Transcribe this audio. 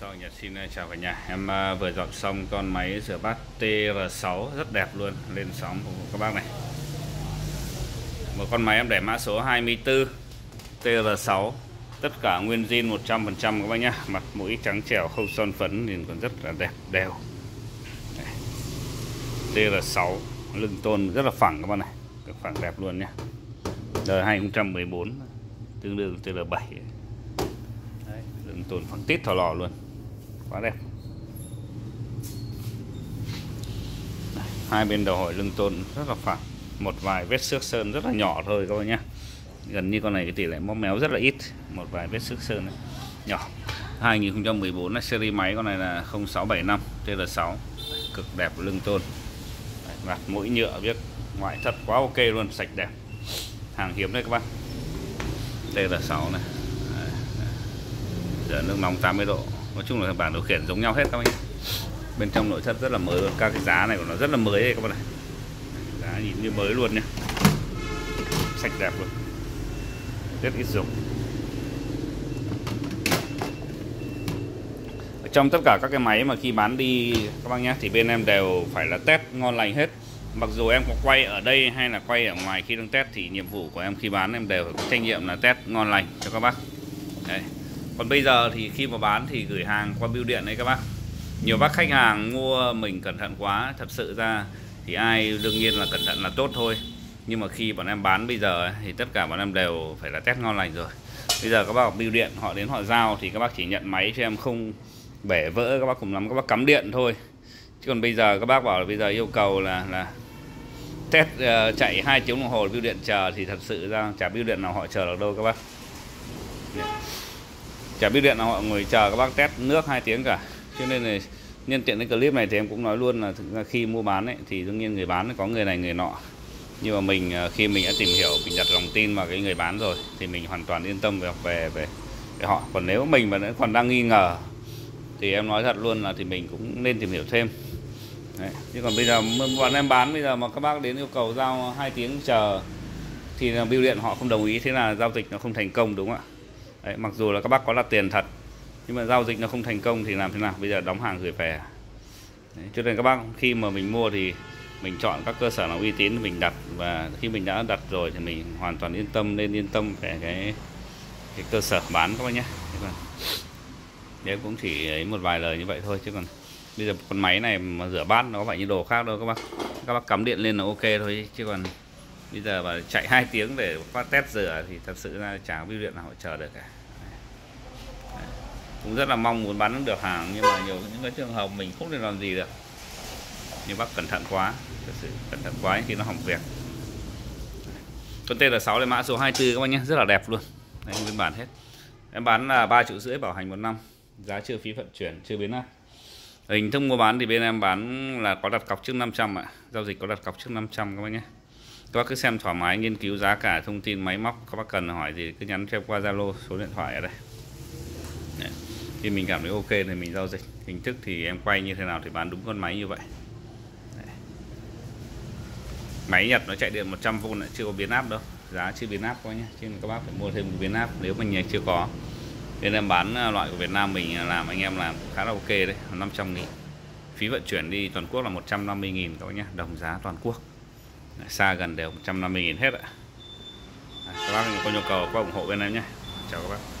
Sau Nhật xin chào cả nhà. Em ờ, vừa dọn xong con máy rửa bát TR6 Rất đẹp luôn. Lên sóng của các bác này. Một con máy em để mã số 24 TR6 Tất cả nguyên zin 100% các bác nhá. Mặt mũi trắng trẻo không son phấn Nhìn còn rất là đẹp đều. TR6 Lưng tôn rất là phẳng các bác này. Cực phẳng đẹp luôn nhá. Đời 2014 Tương đương TR7 Đấy, lưng tôn phẳng tít thỏ lò luôn quá đẹp. Hai bên đầu hỏi lưng tôn rất là phẳng. Một vài vết xước sơn rất là nhỏ thôi các bạn nhé. Gần như con này cái tỷ lệ móp méo rất là ít. Một vài vết xước sơn này. nhỏ. 2014 là series máy con này là 0675 TL6 cực đẹp lưng tôn. Mặt mũi nhựa biết, ngoại thật quá ok luôn, sạch đẹp. Hàng hiếm đấy các bạn TL6 này. Giờ nước nóng 80 độ nói chung là bảng điều khiển giống nhau hết các anh, bên trong nội thất rất là mới luôn. Các cái giá này của nó rất là mới đây các bạn này giá nhìn như mới luôn nhé sạch đẹp luôn. Rất ít dùng. Ở trong tất cả các cái máy mà khi bán đi các bác nhé thì bên em đều phải là test ngon lành hết. Mặc dù em có quay ở đây hay là quay ở ngoài khi đang test thì nhiệm vụ của em khi bán em đều có trách nhiệm là test ngon lành cho các bác. Đấy còn bây giờ thì khi mà bán thì gửi hàng qua bưu điện đấy các bác. Nhiều bác khách hàng mua mình cẩn thận quá thật sự ra thì ai đương nhiên là cẩn thận là tốt thôi. Nhưng mà khi bọn em bán bây giờ thì tất cả bọn em đều phải là test ngon lành rồi. Bây giờ các bác bưu điện họ đến họ giao thì các bác chỉ nhận máy cho em không bể vỡ các bác cùng lắm các bác cắm điện thôi. Chứ còn bây giờ các bác bảo là bây giờ yêu cầu là là test uh, chạy hai tiếng đồng hồ bưu điện chờ thì thật sự ra chả bưu điện nào họ chờ được đâu các bác. Dạ chả biết điện là họ ngồi chờ các bác test nước hai tiếng cả. Cho nên là nhân tiện cái clip này thì em cũng nói luôn là thực ra khi mua bán ấy thì đương nhiên người bán có người này người nọ. Nhưng mà mình à, khi mình đã tìm hiểu mình đặt lòng tin vào cái người bán rồi thì mình hoàn toàn yên tâm về về về, về họ. Còn nếu mình mà còn đang nghi ngờ thì em nói thật luôn là thì mình cũng nên tìm hiểu thêm. Đấy. chứ còn bây giờ bọn em bán bây giờ mà các bác đến yêu cầu giao hai tiếng chờ thì là bưu điện họ không đồng ý thế là giao dịch nó không thành công đúng không ạ? Đấy, mặc dù là các bác có là tiền thật nhưng mà giao dịch nó không thành công thì làm thế nào? Bây giờ đóng hàng gửi về. Đấy, cho nên các bác khi mà mình mua thì mình chọn các cơ sở nào uy tín mình đặt. Và khi mình đã đặt rồi thì mình hoàn toàn yên tâm nên yên tâm về cái cái cơ sở bán các bác nhé. Đấy cũng chỉ ấy một vài lời như vậy thôi. Chứ còn bây giờ con máy này mà rửa bát nó phải như đồ khác đâu các bác. Các bác cắm điện lên là ok thôi. Chứ còn bây giờ mà chạy hai tiếng để phát test rửa thì thật sự là chả bưu điện nào chờ được cả cũng rất là mong muốn bán được hàng, nhưng mà nhiều những cái trường hợp mình không thể làm gì được. Nhưng bác cẩn thận quá, thật sự cẩn thận quá khi nó hỏng việc. Con tên là 6 là mã, số 24 các bác nhé, rất là đẹp luôn. Đây nguyên bản hết. Em bán là ba triệu rưỡi, bảo hành một năm. Giá chưa phí vận chuyển, chưa biến áp hình thức mua bán thì bên em bán là có đặt cọc trước 500 ạ. Giao dịch có đặt cọc trước 500 các bác nhé. Các bác cứ xem thoải mái, nghiên cứu giá cả, thông tin máy móc, các bác cần hỏi gì cứ nhắn cho em qua Zalo, số điện thoại ở đây khi mình cảm thấy ok thì mình giao dịch. Hình thức thì em quay như thế nào thì bán đúng con máy như vậy. Đấy. máy Nhật nó chạy điện 100V chưa có biến áp đâu. Giá chưa biến áp coi nhé chứ các bác phải mua thêm một biến áp nếu mà nhà chưa có. Nên em bán à, loại của Việt Nam mình à, làm anh em làm khá là ok đấy 500 nghìn. Phí vận chuyển đi toàn quốc là 150 nghìn các bác nhé đồng giá toàn quốc. Xa gần đều 150.000 hết ạ. Các bác có nhu cầu có ủng hộ bên em nhé chào các bác.